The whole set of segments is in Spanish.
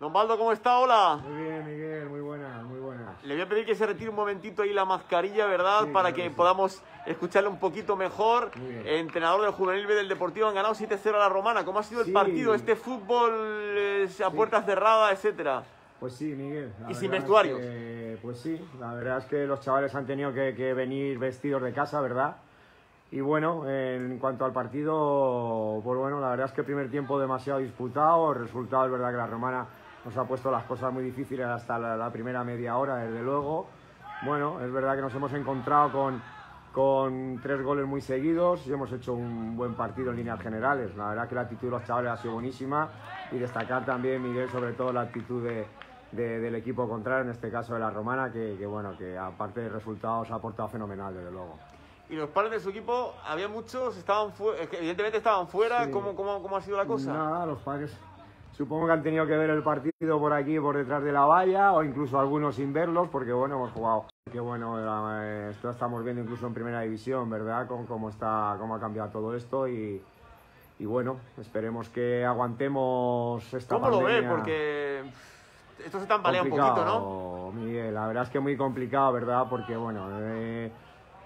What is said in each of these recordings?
Don Baldo, ¿cómo está? Hola. Muy bien, Miguel, muy buena, muy buena. Le voy a pedir que se retire un momentito ahí la mascarilla, ¿verdad? Sí, Para claro que sí. podamos escucharle un poquito mejor. Entrenador del Juvenil B del Deportivo han ganado 7-0 a la Romana. ¿Cómo ha sido el partido? Este fútbol eh, a puertas cerradas, etcétera. Pues sí, Miguel. ¿Y sin es vestuarios? que, pues sí, la verdad es que los chavales han tenido que, que venir vestidos de casa, ¿verdad? Y bueno, en cuanto al partido, pues bueno, la verdad es que el primer tiempo demasiado disputado. El resultado es verdad que la romana nos ha puesto las cosas muy difíciles hasta la, la primera media hora, desde luego. Bueno, es verdad que nos hemos encontrado con, con tres goles muy seguidos y hemos hecho un buen partido en líneas generales. La verdad que la actitud de los chavales ha sido buenísima y destacar también, Miguel, sobre todo la actitud de, de- del equipo contrario, en este caso de la romana, que, que, bueno, que aparte de resultados ha aportado fenomenal, desde luego. Y los padres de su equipo, había muchos, estaban evidentemente estaban fuera. Sí. ¿Cómo, cómo, cómo ha sido la cosa? Nada, los padres supongo que han tenido que ver el partido por aquí, por detrás de la valla, o incluso algunos sin verlos, porque bueno, hemos jugado. Que bueno, eh, esto estamos viendo incluso en primera división, ¿verdad? Con cómo está, cómo ha cambiado todo esto y, y bueno, esperemos que aguantemos esta ¿Cómo lo ve? Porque esto se tambalea un poquito, ¿no? Complicado, Miguel, la verdad es que muy complicado, ¿verdad? Porque, bueno, eh,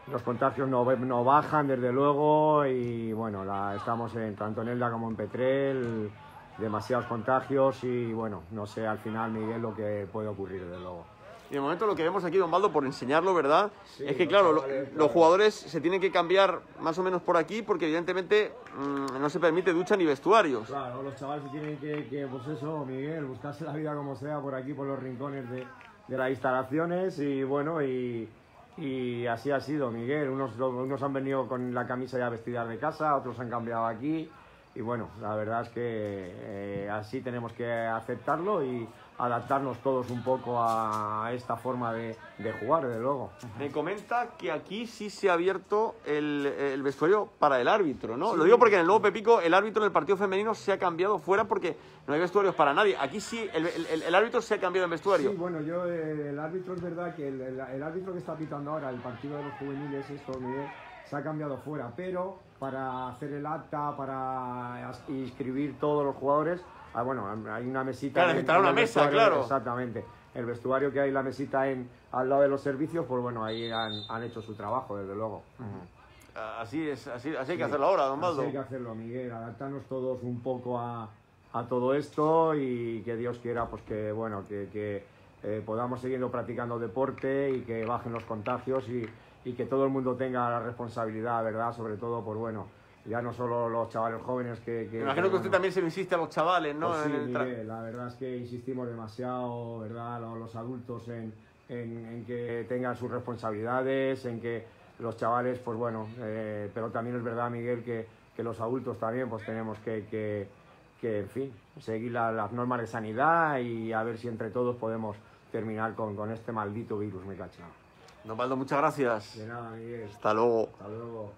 los contagios no, no bajan, desde luego, y bueno, la, estamos en, tanto en Elda como en Petrel, demasiados contagios y, bueno, no sé al final, Miguel, lo que puede ocurrir, desde luego. Y de momento lo que vemos aquí, Don Baldo, por enseñarlo, ¿verdad? Sí, es que, claro, lo- los jugadores se tienen que cambiar más o menos por aquí porque, evidentemente, mm, no se permite ducha ni vestuarios. Claro, los chavales tienen que, que, pues eso, Miguel, buscarse la vida como sea por aquí, por los rincones de, de las instalaciones y bueno, y, y así ha sido, Miguel. Unos, unos han venido con la camisa ya vestida de casa, otros han cambiado aquí y bueno, la verdad es que eh, así tenemos que aceptarlo y adaptarnos todos un poco a esta forma de, de jugar, desde luego. Me comenta que aquí sí se ha abierto el, el vestuario para el árbitro, ¿no? Sí. Lo digo porque en el nuevo Pepico el árbitro en el partido femenino se ha cambiado fuera porque no hay vestuarios para nadie. Aquí sí, el, el- el árbitro se ha cambiado en vestuario. Sí, bueno, yo, el árbitro es verdad que el, árbitro que está pitando ahora el partido de los juveniles, esto, Miguel, se ha cambiado fuera, pero para hacer el acta, para inscribir todos los jugadores, ah, bueno, hay una mesita. Claro, necesitará una mesa, claro. Exactamente. El vestuario que hay, la mesita en, al lado de los servicios, pues bueno, ahí han, han hecho su trabajo, desde luego. Así es, así, así hay que hacerlo ahora, Don Baldo. Así hay que hacerlo, Miguel, adaptarnos todos un poco a, a todo esto y que Dios quiera pues que bueno que, que, eh, podamos seguir practicando deporte y que bajen los contagios y, y que todo el mundo tenga la responsabilidad, ¿verdad? Sobre todo, por bueno, ya no solo los chavales jóvenes que... que Me imagino que usted bueno, también se lo insiste a los chavales, ¿no? pues sí, En el la verdad es que insistimos demasiado, ¿verdad? Los, los adultos en, en- en que tengan sus responsabilidades, en que los chavales, pues bueno, eh, pero también es verdad, Miguel, que, que los adultos también, pues tenemos que, que, que, en fin, seguir la- las normas de sanidad y a ver si entre todos podemos terminar con, con este maldito virus, me cacha. Don Baldo, muchas gracias. De nada, Miguel. Hasta luego. Hasta luego.